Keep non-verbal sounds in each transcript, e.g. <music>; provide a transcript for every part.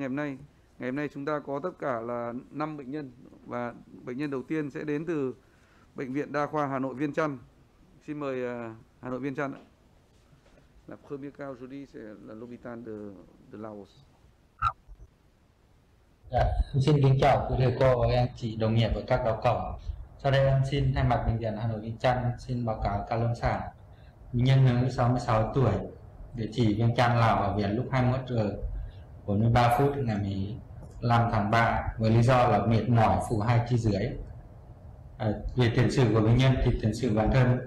Ngày hôm nay, ngày hôm nay chúng ta có tất cả là 5 bệnh nhân và bệnh nhân đầu tiên sẽ đến từ bệnh viện Đa khoa Hà Nội Viên Chăn. Xin mời à, Hà Nội Viên Chăn ạ. La cao rồi đi sẽ là lobitan de de Laos. Dạ, xin kính chào quý thầy cô và các anh chị đồng nghiệp và các đạo cổng. Sau đây em xin thay mặt bệnh viện Hà Nội Viên Chăn xin báo cáo ca lâm sàng. Bệnh nhân nữ 66 tuổi, địa chỉ Viên Chăn Lào vào viện lúc 21 giờ 43 phút ngày 15 tháng 3 với lý do là mệt mỏi phù hai chi dưới. À, về tiền sử của bệnh nhân thì tiền sử bản thân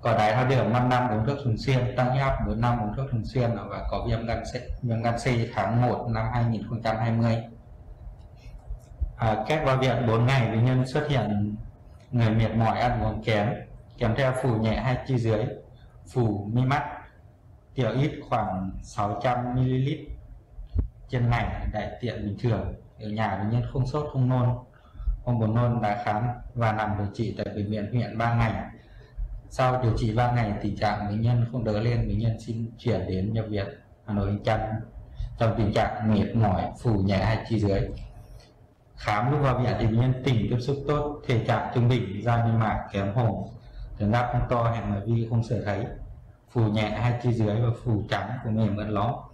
có đái tháo đường 5 năm uống thuốc thường xuyên, tăng huyết áp 4 năm uống thuốc thường xuyên và có viêm gan C, viêm gan C tháng 1 năm 2020. À, cách vào viện 4 ngày bệnh nhân xuất hiện người mệt mỏi ăn uống kém kèm theo phù nhẹ hai chi dưới phù mi mắt tiểu ít khoảng 600 ml trên ngày đại tiện bình thường, ở nhà bệnh nhân không sốt, không nôn. Không buồn nôn đã khám và nằm điều trị tại bệnh viện huyện 3 ngày. Sau điều trị 3 ngày, tình trạng bệnh nhân không đỡ lên, bệnh nhân xin chuyển đến nhập viện. Hà Nội Chăn trong tình trạng mệt mỏi phù nhẹ hai chi dưới. Khám lúc vào viện thì bệnh nhân tỉnh tiếp xúc tốt, thể trạng trung bình, da niêm mạc, kém hồng. Tuyến giáp không to hẹp nội vi không sở thấy. Phù nhẹ hai chi dưới và phù trắng của mềm ấn ló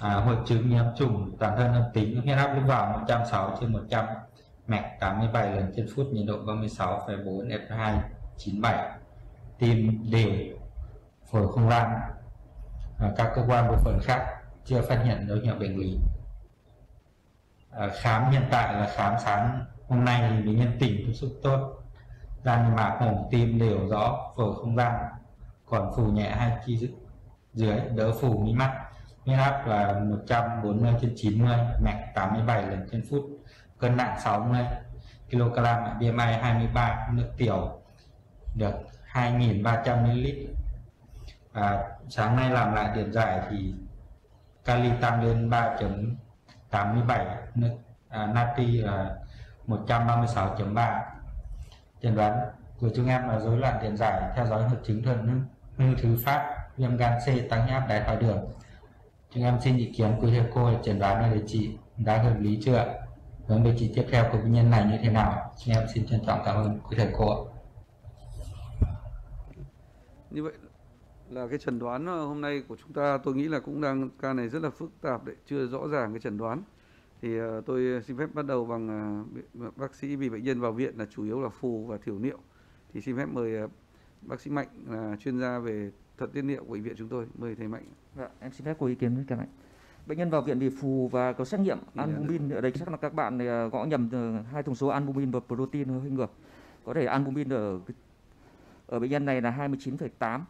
à, hội chứng nhiễm trùng toàn thân âm tính huyết áp lúc vào 160 trên 100 mạch 87 lần trên phút nhiệt độ 36,4 F2 97 tim đều phổi không lan à, các cơ quan bộ phận khác chưa phát hiện dấu hiệu bệnh lý. À, khám hiện tại là khám sáng hôm nay thì bệnh nhân tỉnh tiếp xúc tốt. Da niêm mạc hồng tim đều rõ phổi không gian còn phù nhẹ hai chi dưới đỡ phù mí mắt huyết áp là 140 trên 90 mạch 87 lần trên phút cân nặng 60 kg BMI 23 nước tiểu được 2.300 ml. Và sáng nay làm lại điện giải thì kali tăng lên 3.87 nước à, natri là 136.3 chẩn đoán của chúng em là rối loạn điện giải theo dõi hội chứng thận hư thứ phát viêm gan C tăng huyết áp đái tháo đường chúng em xin ý kiến quý thầy cô chẩn đoán và điều trị đã hợp lý chưa hướng vâng, điều trị tiếp theo của bệnh nhân này như thế nào chúng em xin trân trọng cảm ơn quý thầy cô Như vậy là cái chẩn đoán ờ, hôm nay của chúng ta tôi nghĩ là cũng đang ca này rất là phức tạp đấy, chưa rõ ràng cái chẩn đoán. Thì ờ, tôi xin phép bắt đầu bằng ờ, bác sĩ vì bệnh nhân vào viện là chủ yếu là phù và thiểu niệu. Thì xin phép mời bác sĩ Mạnh là chuyên gia về thận tiết niệu của bệnh viện chúng tôi. Mời thầy Mạnh. Dạ, em xin phép có ý kiến với cả Mạnh. Bệnh nhân vào viện vì phù và có xét nghiệm albumin ở đây chắc là các bạn gõ nhầm hai thông số albumin và protein hơi ngược. Có thể albumin ở ở bệnh nhân này là 29,8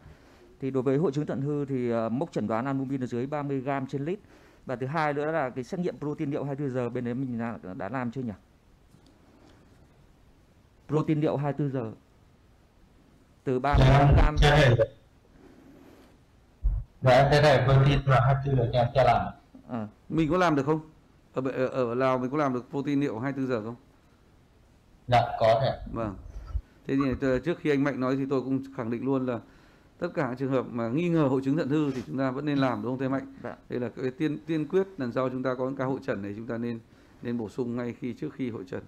thì đối với hội chứng thận hư thì uh, mốc chẩn đoán albumin là dưới 30 g trên lít và thứ hai nữa là cái xét nghiệm protein niệu 24 giờ bên đấy mình đã, đã làm chưa nhỉ protein niệu 24 giờ từ 35 gram Dạ, thế này protein và 24 giờ em chưa làm. À. Mình có làm được không? Ở, ở ở Lào mình có làm được protein niệu 24 giờ không? Dạ, có thể. Vâng. Thế thì trước khi anh Mạnh nói thì tôi cũng khẳng định luôn là tất cả trường hợp mà nghi ngờ hội chứng thận hư thì chúng ta vẫn nên làm đúng không thầy Mạnh? Dạ. Đây là cái tiên tiên quyết lần sau chúng ta có những ca hội trần này chúng ta nên nên bổ sung ngay khi trước khi hội trần.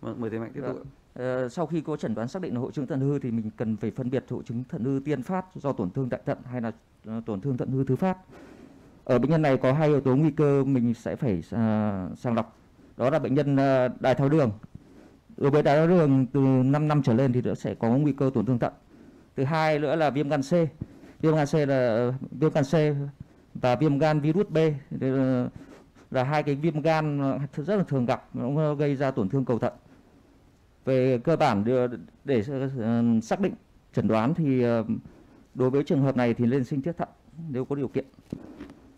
Vâng, mời thầy Mạnh tiếp tục. Ờ, sau khi có chẩn đoán xác định là hội chứng thận hư thì mình cần phải phân biệt hội chứng thận hư tiên phát do tổn thương tại thận hay là tổn thương thận hư thứ phát. Ở bệnh nhân này có hai yếu tố nguy cơ mình sẽ phải uh, sàng lọc. Đó là bệnh nhân à, uh, đái tháo đường. Đối với đái tháo đường từ 5 năm trở lên thì nó sẽ có nguy cơ tổn thương thận. Thứ hai nữa là viêm gan C. Viêm gan C là viêm gan C và viêm gan virus B. Là, là hai cái viêm gan rất là thường gặp nó gây ra tổn thương cầu thận. Về cơ bản để, để xác định chẩn đoán thì đối với trường hợp này thì lên sinh thiết thận nếu có điều kiện.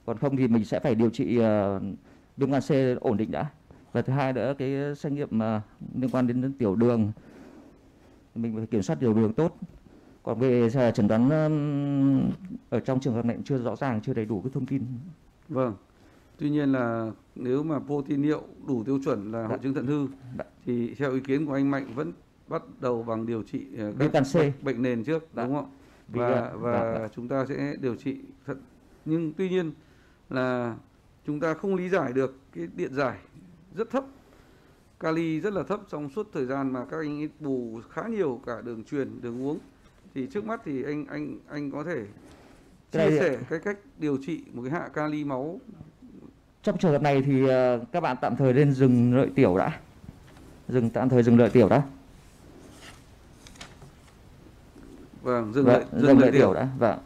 Còn không thì mình sẽ phải điều trị uh, viêm gan C ổn định đã. Và thứ hai nữa cái xét nghiệm mà liên quan đến tiểu đường. Mình phải kiểm soát tiểu đường tốt. Còn về chẩn đoán ở trong trường hợp này chưa rõ ràng chưa đầy đủ cái thông tin. Vâng. Tuy nhiên là nếu mà protein niệu đủ tiêu chuẩn là hội chứng thận hư Đã. thì theo ý kiến của anh mạnh vẫn bắt đầu bằng điều trị ờ, các bệnh, nền trước Đã. đúng không và và Đã. chúng ta sẽ điều trị thận nhưng tuy nhiên là chúng ta không lý giải được cái điện giải rất thấp kali rất là thấp trong suốt thời gian mà các anh bù khá nhiều cả đường truyền đường uống thì trước mắt thì anh anh anh có thể Cái chia sẻ cái cách điều trị một cái hạ kali máu Trong trường hợp này thì ờ, các bạn tạm thời nên dừng lợi tiểu đã. Dừng tạm thời dừng lợi tiểu đã. Vâng dừng Vâng, lợi dừng dừng lợi lợi tiểu đã. Vâng.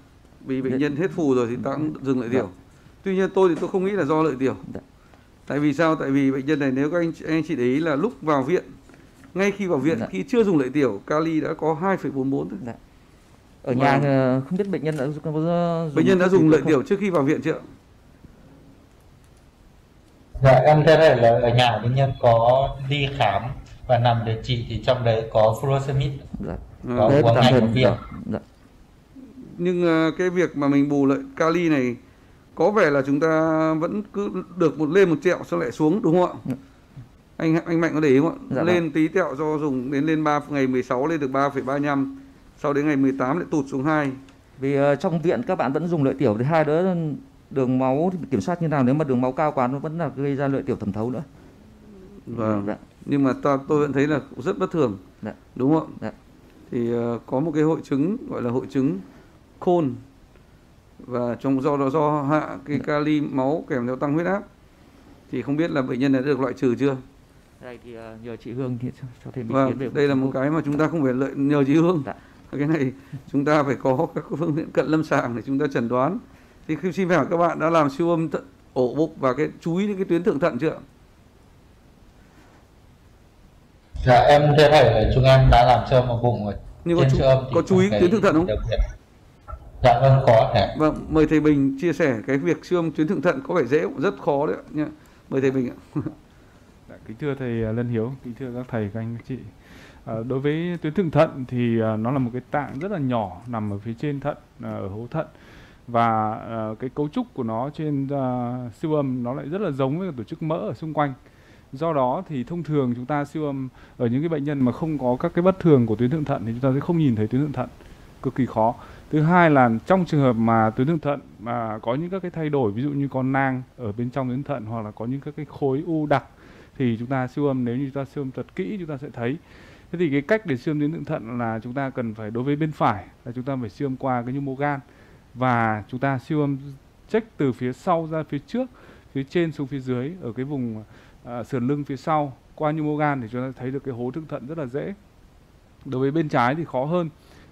vì bệnh nhân hết phù rồi thì ta cũng dừng lợi tiểu Vâng. tuy nhiên tôi thì tôi không nghĩ là do lợi tiểu Dạ. tại vì sao tại vì bệnh nhân này nếu các anh anh chị để ý là lúc vào viện ngay khi vào viện Dạ. khi chưa dùng lợi tiểu kali đã có 2,44 thôi Ở nhà Vâng. ờ, không biết bệnh nhân đã có dùng bệnh nhân đã dùng lợi tiểu trước khi vào viện chưa ạ? Dạ em thế này là ở nhà bệnh nhân có đi khám và nằm điều trị thì trong đấy có furosemide Dạ. Đấy, một viên. dạ, dạ. nhưng ờ, cái việc mà mình bù lợi kali này có vẻ là chúng ta vẫn cứ được một lên một tẹo xong lại xuống đúng không ạ Ừ. anh anh mạnh có để ý không ạ Dạ lên tí tẹo do dùng đến lên 3 ngày 16 lên được 3,35 sau đến ngày 18 lại tụt xuống 2 Vì ờ, trong viện các bạn vẫn dùng lợi tiểu thì hai đứa đường máu thì kiểm soát như nào nếu mà đường máu cao quá nó vẫn là gây ra lợi tiểu thẩm thấu nữa. vâng Dạ. nhưng mà ta, tôi vẫn thấy là rất bất thường Dạ. đúng không ạ Dạ. Thì ờ, có một cái hội chứng gọi là hội chứng khôn và trong do đó do hạ cái Dạ. kali máu kèm theo tăng huyết áp. Thì không biết là bệnh nhân đã được loại trừ chưa? Đây thì ờ, nhờ chị Hương thì cho, thêm ý vâng kiến về đây là một cái mà chúng ta không phải lợi nhờ chị Hương. Dạ. cái này chúng ta phải có các phương tiện cận lâm sàng để chúng ta chẩn đoán. Thì khi xin hỏi các bạn đã làm siêu âm thận, ổ bụng và cái chú ý đến cái tuyến thượng thận chưa Dạ em thế này là chúng em đã làm siêu âm ở bụng rồi nhưng có chú, âm có chú ý cái tuyến thượng thận không. Dạ vâng có thể Vâng, mời thầy Bình chia sẻ cái việc siêu âm tuyến thượng thận có vẻ dễ cũng rất khó đấy ạ nha. Mời thầy Bình ạ. <laughs> Dạ, kính thưa thầy à, Lân Hiếu, kính thưa các thầy, các anh, các chị. À, đối với tuyến thượng thận thì à, nó là một cái tạng rất là nhỏ nằm ở phía trên thận, à, ở hố thận và à, cái cấu trúc của nó trên à, siêu âm nó lại rất là giống với tổ chức mỡ ở xung quanh. Do đó thì thông thường chúng ta siêu âm ở những cái bệnh nhân mà không có các cái bất thường của tuyến thượng thận thì chúng ta sẽ không nhìn thấy tuyến thượng thận, cực kỳ khó. Thứ hai là trong trường hợp mà tuyến thượng thận mà có những các cái thay đổi ví dụ như con nang ở bên trong tuyến thận hoặc là có những các cái khối u đặc thì chúng ta siêu âm nếu như chúng ta siêu âm thật kỹ chúng ta sẽ thấy thế thì cái cách để siêu âm tuyến thượng thận là chúng ta cần phải đối với bên phải là chúng ta phải siêu âm qua cái nhu mô gan và chúng ta siêu âm check từ phía sau ra phía trước phía trên xuống phía dưới ở cái vùng à, sườn lưng phía sau qua nhu mô gan thì chúng ta thấy được cái hố thượng thận rất là dễ. Đối với bên trái thì khó hơn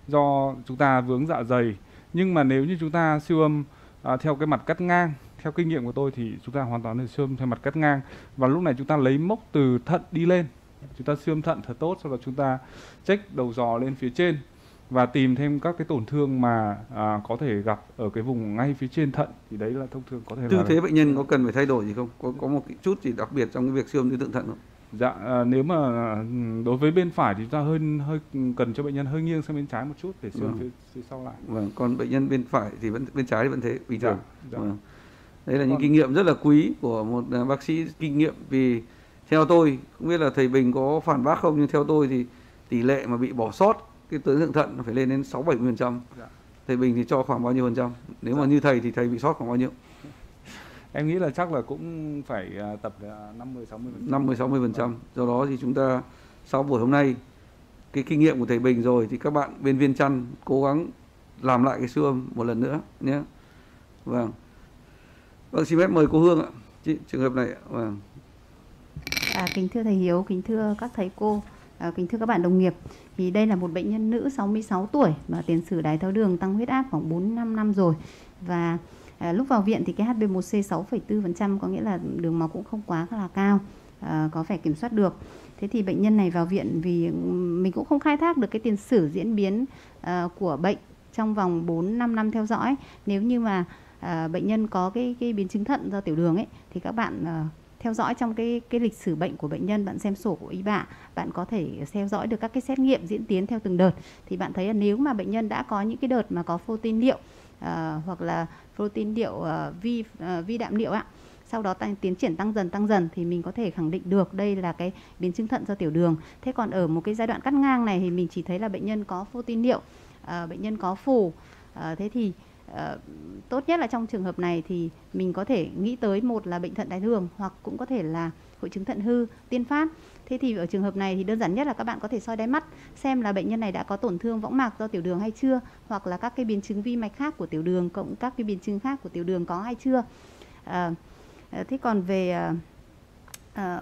do chúng ta vướng dạ dày. Nhưng mà nếu như chúng ta siêu âm à, theo cái mặt cắt ngang theo kinh nghiệm của tôi thì chúng ta hoàn toàn là siêu âm theo mặt cắt ngang. Và lúc này chúng ta lấy mốc từ thận đi lên. Chúng ta siêu âm thận thật tốt sau đó chúng ta check đầu giò lên phía trên và tìm thêm các cái tổn thương mà à, có thể gặp ở cái vùng ngay phía trên thận thì đấy là thông thường có thể Tư là thế bệnh nhân có cần phải thay đổi gì không? Có có một chút gì đặc biệt trong cái việc siêu âm tuyến thượng thận không? dạ à, nếu mà à, đối với bên phải thì chúng ta hơi hơi cần cho bệnh nhân hơi nghiêng sang bên trái một chút để siêu Vâng. phía, phía sau lại Vâng, còn bệnh nhân bên phải thì vẫn bên trái thì vẫn thế bình dạ, thường. dạ. Vâng. Đấy là những Còn- kinh nghiệm rất là quý của một à, bác sĩ kinh nghiệm vì theo tôi không biết là thầy Bình có phản bác không nhưng theo tôi thì tỷ lệ mà bị bỏ sót cái tuyến thượng thận nó phải lên đến 6 70%. Dạ. Thầy Bình thì cho khoảng bao nhiêu phần trăm? Nếu mà Dạ. như thầy thì thầy bị sót khoảng bao nhiêu? <laughs> em nghĩ là chắc là cũng phải à, tập à, 50 60 50 60 phần trăm do đó thì chúng ta sau buổi hôm nay cái kinh nghiệm của thầy Bình rồi thì các bạn bên viên chăn cố gắng làm lại cái siêu âm một lần nữa nhé vâng vâng xin phép mời cô Hương ạ Chị, trường hợp này ạ. vâng À, kính thưa thầy Hiếu, kính thưa các thầy cô, à, kính thưa các bạn đồng nghiệp. Thì đây là một bệnh nhân nữ 66 tuổi mà tiền sử đái tháo đường tăng huyết áp khoảng 4 5 năm rồi. Và à, lúc vào viện thì cái HB1C 6,4% có nghĩa là đường máu cũng không quá là cao, à, có vẻ kiểm soát được. Thế thì bệnh nhân này vào viện vì mình cũng không khai thác được cái tiền sử diễn biến à, của bệnh trong vòng 4 5 năm theo dõi. Nếu như mà à, bệnh nhân có cái cái biến chứng thận do tiểu đường ấy thì các bạn à, theo dõi trong cái cái lịch sử bệnh của bệnh nhân bạn xem sổ của y bạ bạn có thể theo dõi được các cái xét nghiệm diễn tiến theo từng đợt. Thì bạn thấy là nếu mà bệnh nhân đã có những cái đợt mà có protein liệu uh, ờ, hoặc là protein liệu uh, ờ, vi uh, vi đạm liệu ạ sau đó tăng, tiến triển tăng dần tăng dần thì mình có thể khẳng định được đây là cái biến chứng thận do tiểu đường. Thế còn ở một cái giai đoạn cắt ngang này thì mình chỉ thấy là bệnh nhân có protein liệu uh, bệnh nhân có phù uh, thế thì Uh, tốt nhất là trong trường hợp này thì mình có thể nghĩ tới một là bệnh thận đái đường hoặc cũng có thể là hội chứng thận hư tiên phát. Thế thì ở trường hợp này thì đơn giản nhất là các bạn có thể soi đáy mắt xem là bệnh nhân này đã có tổn thương võng mạc do tiểu đường hay chưa hoặc là các cái biến chứng vi mạch khác của tiểu đường cộng các cái biến chứng khác của tiểu đường có hay chưa. À, thế còn về à,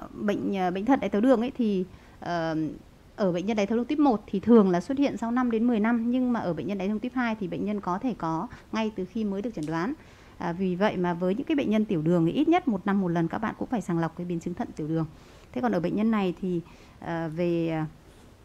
uh, bệnh bệnh thận đái tháo đường ấy thì à, ở bệnh nhân đái tháo đường tuyếp 1 thì thường là xuất hiện sau 5 đến 10 năm nhưng mà ở bệnh nhân đái tháo đường tuyếp 2 thì bệnh nhân có thể có ngay từ khi mới được chẩn đoán. À, vì vậy mà với những cái bệnh nhân tiểu đường thì ít nhất một năm một lần các bạn cũng phải sàng lọc cái biến chứng thận tiểu đường. Thế còn ở bệnh nhân này thì à, về à,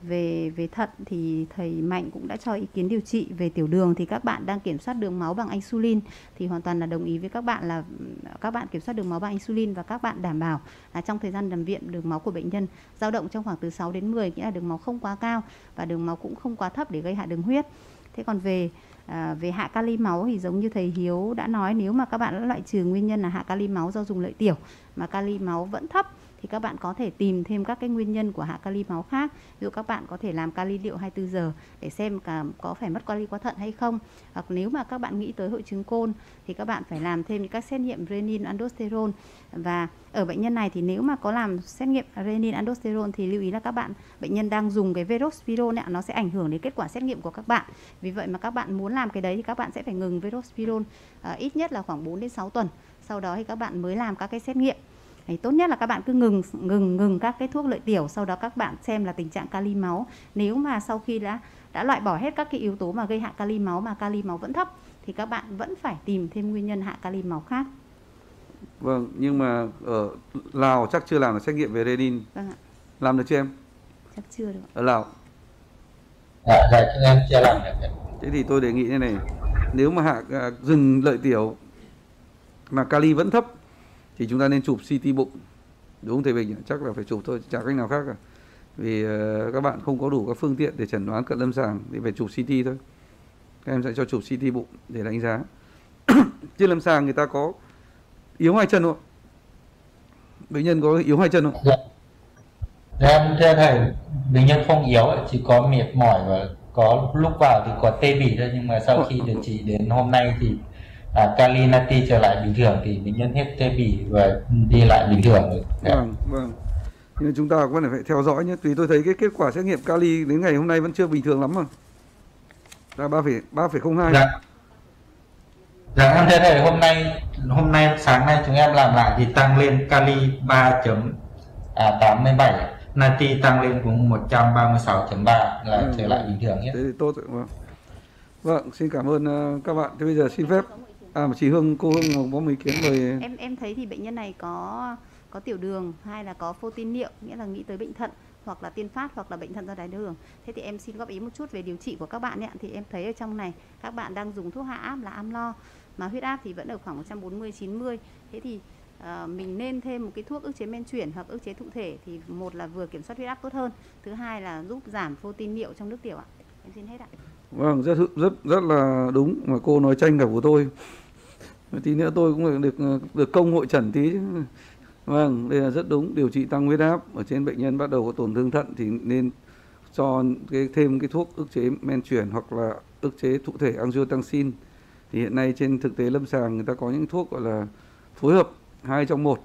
về về thận thì thầy Mạnh cũng đã cho ý kiến điều trị về tiểu đường thì các bạn đang kiểm soát đường máu bằng insulin thì hoàn toàn là đồng ý với các bạn là ừ, các bạn kiểm soát đường máu bằng insulin và các bạn đảm bảo là trong thời gian nằm viện đường máu của bệnh nhân dao động trong khoảng từ 6 đến 10 nghĩa là đường máu không quá cao và đường máu cũng không quá thấp để gây hạ đường huyết. Thế còn về À, về hạ kali máu thì giống như thầy Hiếu đã nói nếu mà các bạn đã loại trừ nguyên nhân là hạ kali máu do dùng lợi tiểu mà kali máu vẫn thấp thì các bạn có thể tìm thêm các cái nguyên nhân của hạ kali máu khác. Ví dụ các bạn có thể làm kali liệu 24 giờ để xem cả có phải mất kali quá thận hay không. Hoặc nếu mà các bạn nghĩ tới hội chứng côn thì các bạn phải làm thêm những các xét nghiệm renin aldosterone. Và ở bệnh nhân này thì nếu mà có làm xét nghiệm renin aldosterone thì lưu ý là các bạn bệnh nhân đang dùng cái verospirone nó sẽ ảnh hưởng đến kết quả xét nghiệm của các bạn. Vì vậy mà các bạn muốn làm cái đấy thì các bạn sẽ phải ngừng verospirone uh, à, ít nhất là khoảng 4 đến 6 tuần. Sau đó thì các bạn mới làm các cái xét nghiệm thì tốt nhất là các bạn cứ ngừng ngừng ngừng các cái thuốc lợi tiểu sau đó các bạn xem là tình trạng kali máu. Nếu mà sau khi đã đã loại bỏ hết các cái yếu tố mà gây hạ kali máu mà kali máu vẫn thấp thì các bạn vẫn phải tìm thêm nguyên nhân hạ kali máu khác. Vâng nhưng mà ở Lào chắc chưa làm được xét nghiệm về renin. Vâng ạ. Làm được chưa em? Chắc chưa được ở Lào. Dạ dạ chúng em chưa làm được thế thì tôi đề nghị như này nếu mà hạ à, dừng lợi tiểu mà kali vẫn thấp thì chúng ta nên chụp CT bụng đúng không thầy Bình chắc là phải chụp thôi chả cách nào khác cả. Vì uh, các bạn không có đủ các phương tiện để chẩn đoán cận lâm sàng thì phải chụp CT thôi. Các em sẽ cho chụp CT bụng để đánh giá. <coughs> Trên lâm sàng người ta có yếu hai chân không bệnh nhân có yếu hai chân không? Dạ. em thưa thầy bệnh nhân không yếu chỉ có mệt mỏi và có lúc vào thì có tê bì thôi nhưng mà sau khi điều trị đến hôm nay thì à, kali nati trở lại bình thường thì bệnh nhân hết tê bì và đi lại bình thường rồi. Vâng, vâng. Nhưng chúng ta vẫn phải theo dõi nhé. Vì tôi thấy cái kết quả xét nghiệm kali đến ngày hôm nay vẫn chưa bình thường lắm mà. Là ba phẩy ba phẩy không hai. Dạ. Dạ em thấy thầy hôm nay hôm nay sáng nay chúng em làm lại thì tăng lên kali 3.87 à, nati tăng lên cũng 136.3 là ừ. trở lại bình thường nhé. Thế thì tốt rồi. Vâng. Vâng, xin cảm ơn uh, các bạn. Thế bây giờ xin phép À chị Hương, cô Hương có một ý kiến về em em thấy thì bệnh nhân này có có tiểu đường hay là có phô tin niệu nghĩa là nghĩ tới bệnh thận hoặc là tiên phát hoặc là bệnh thận do đái đường. Thế thì em xin góp ý một chút về điều trị của các bạn nhé. Thì em thấy ở trong này các bạn đang dùng thuốc hạ áp là amlo mà huyết áp thì vẫn ở khoảng 140 90. Thế thì uh, mình nên thêm một cái thuốc ức chế men chuyển hoặc ức chế thụ thể thì một là vừa kiểm soát huyết áp tốt hơn, thứ hai là giúp giảm phô tin niệu trong nước tiểu ạ. Em xin hết ạ. Vâng, rất rất rất là đúng mà cô nói tranh cả của tôi tí nữa tôi cũng được được công hội trần tí. Vâng đây là rất đúng điều trị tăng huyết áp ở trên bệnh nhân bắt đầu có tổn thương thận thì nên cho cái thêm cái thuốc ức chế men chuyển hoặc là ức chế thụ thể angiotensin. Thì hiện nay trên thực tế lâm sàng người ta có những thuốc gọi là phối hợp hai trong một.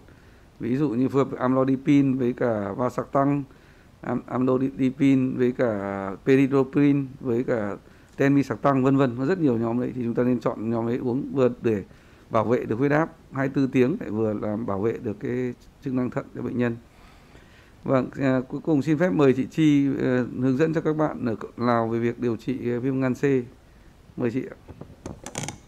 Ví dụ như phối hợp amlodipine với cả vasactang am, amlodipine với cả peridopin với cả tenmisactang vân vân. Có rất nhiều nhóm đấy thì chúng ta nên chọn nhóm ấy uống vừa để bảo vệ được huyết áp 24 tiếng lại vừa làm bảo vệ được cái chức năng thận cho bệnh nhân. Vâng, à, cuối cùng xin phép mời chị Chi uh, hướng dẫn cho các bạn ở Lào về việc điều trị ờ, viêm gan C. Mời chị ạ.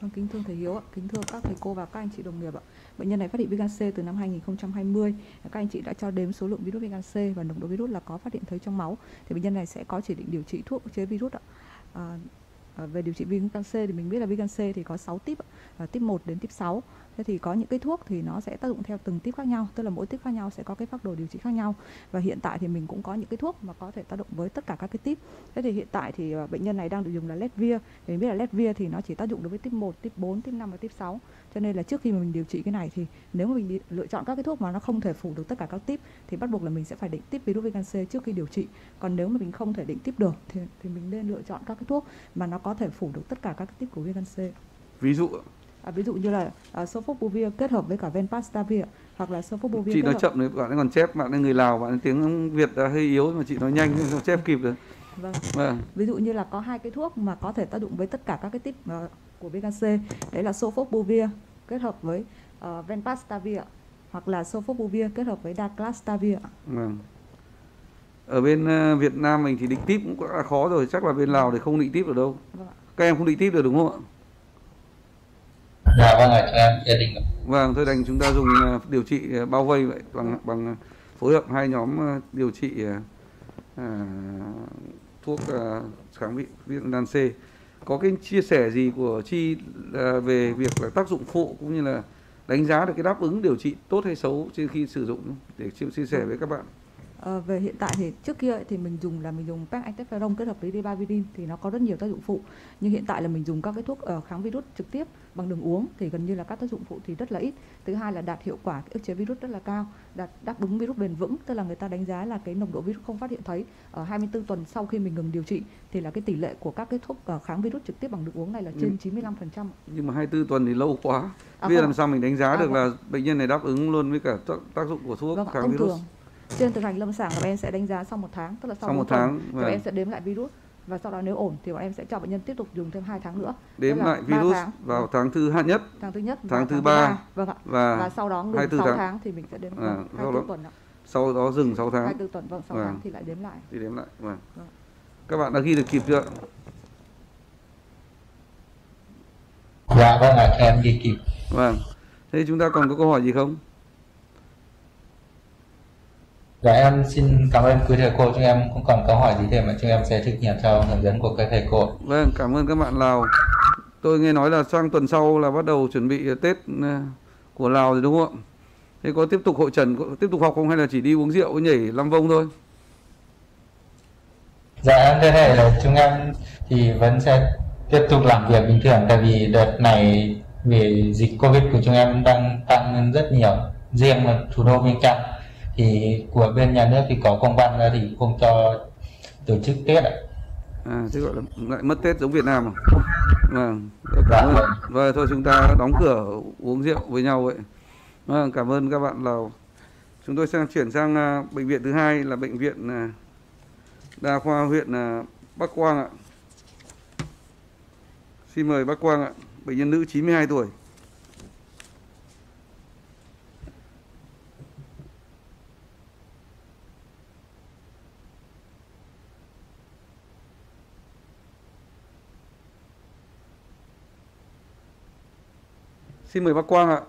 Vâng, kính thưa thầy Hiếu ạ, kính thưa các thầy cô và các anh chị đồng nghiệp ạ. Bệnh nhân này phát hiện viêm gan C từ năm 2020. Các anh chị đã cho đếm số lượng virus viêm gan C và nồng độ virus là có phát hiện thấy trong máu. Thì bệnh nhân này sẽ có chỉ định điều trị thuốc chế virus ạ. À, Ờ, về điều trị viêm gan C thì mình biết là viêm gan C thì có 6 tiếp à, ờ, tiếp 1 đến tiếp 6 thế thì có những cái thuốc thì nó sẽ tác dụng theo từng tiếp khác nhau tức là mỗi tiếp khác nhau sẽ có cái phác đồ điều trị khác nhau. Và hiện tại thì mình cũng có những cái thuốc mà có thể tác động với tất cả các cái tiếp thế thì hiện tại thì à, bệnh nhân này đang được dùng là Letvir thì mình biết là Letvir thì nó chỉ tác dụng đối với tiếp 1, tiếp 4, tiếp 5 và tiếp 6 cho nên là trước khi mà mình điều trị cái này thì nếu mà mình lựa chọn các cái thuốc mà nó không thể phủ được tất cả các tiếp thì bắt buộc là mình sẽ phải định tiếp virus viêm gan C trước khi điều trị. Còn nếu mà mình không thể định tiếp được thì thì mình nên lựa chọn các cái thuốc mà nó có thể phủ được tất cả các cái tiếp của viêm gan C. Ví dụ À, ví dụ như là uh, Sofosbuvir kết hợp với cả Venpastavir hoặc là Sofosbuvir chị nói hợp chậm đấy bạn ấy còn chép bạn ấy người lào bạn ấy tiếng việt đã hơi yếu mà chị nói nhanh không chép kịp được? Vâng. vâng. Ví dụ như là có hai cái thuốc mà có thể tác dụng với tất cả các cái tiếp ờ, của viêm gan C. Đấy là Sofosbuvir kết hợp với uh, Venpastavir hoặc là Sofosbuvir kết hợp với Daclastavir vâng. Ở bên ờ, Việt Nam mình thì định tiếp cũng đã khó rồi chắc là bên Lào thì không định tiếp được đâu. Vâng các em không định tiếp được đúng không ạ dạ vâng ạ cho em gia đình ạ. Vâng, thôi đành chúng ta dùng à, điều trị à, bao vây vậy bằng bằng phối hợp hai nhóm à, điều trị à, thuốc à, kháng bị viêm gan C. Có cái chia sẻ gì của chi à, về việc là tác dụng phụ cũng như là đánh giá được cái đáp ứng điều trị tốt hay xấu trên khi sử dụng để chia, chia sẻ với các bạn. Ờ, về hiện tại thì trước kia thì mình dùng là mình dùng PEC interferon kết hợp với ribavirin thì nó có rất nhiều tác dụng phụ nhưng hiện tại là mình dùng các cái thuốc ờ, kháng virus trực tiếp bằng đường uống thì gần như là các tác dụng phụ thì rất là ít thứ hai là đạt hiệu quả ức chế virus rất là cao đạt đáp ứng virus bền vững tức là người ta đánh giá là cái nồng độ virus không phát hiện thấy ở 24 tuần sau khi mình ngừng điều trị thì là cái tỷ lệ của các cái thuốc ờ, kháng virus trực tiếp bằng đường uống này là trên 95% Nhưng mà 24 tuần thì lâu quá. À, Biết không. làm sao mình đánh giá À, được vâng. là bệnh nhân này đáp ứng luôn với cả tác, dụng của thuốc Vâng kháng virus thường trên thực hành lâm sàng các em sẽ đánh giá sau một tháng tức là sau, sau một tháng. thì Vâng. em sẽ đếm lại virus và sau đó nếu ổn thì bọn em sẽ cho bệnh nhân tiếp tục dùng thêm 2 tháng nữa Đếm lại virus tháng. vào tháng thứ hai nhất tháng thứ nhất tháng thứ ba. vâng ạ và, và sau đó ngừng 24 6 tháng. tháng. thì mình sẽ đếm À, sau 24 đó- tuần ạ sau đó dừng 6 tháng 24 tuần vâng 6 Vâng. tháng thì lại đếm lại thì đếm lại. Vâng. Vâng. Các bạn đã ghi được kịp chưa? dạ vâng ạ em ghi kịp Vâng. Thế chúng ta còn có câu hỏi gì không? Dạ em xin cảm ơn quý thầy cô chúng em không còn câu hỏi gì thêm mà chúng em sẽ thực hiện theo hướng dẫn của các thầy cô Vâng, cảm ơn các bạn Lào. Tôi nghe nói là sang tuần sau là bắt đầu chuẩn bị Tết ờ, của Lào rồi đúng không ạ? Thế có tiếp tục hội trần, tiếp tục học không hay là chỉ đi uống rượu nhảy lăm vông thôi? Dạ em thế này là chúng em thì vẫn sẽ tiếp tục làm việc bình thường tại vì đợt này vì dịch Covid của chúng em đang tăng lên rất nhiều riêng ở thủ đô Viêng Chăn thì của bên nhà nước thì có công văn ra thì không cho tổ chức Tết ạ. À, thế gọi là lại mất Tết giống Việt Nam à? Vâng, cảm Dạ, ơn. Vâng, thôi chúng ta đóng cửa uống rượu với nhau vậy. Vâng, cảm ơn các bạn Lào. Chúng tôi sang chuyển sang à, bệnh viện thứ hai là bệnh viện à, đa khoa huyện à, Bắc Quang ạ. Xin mời Bắc Quang ạ. Bệnh nhân nữ 92 tuổi. Xin mời bác Quang ạ.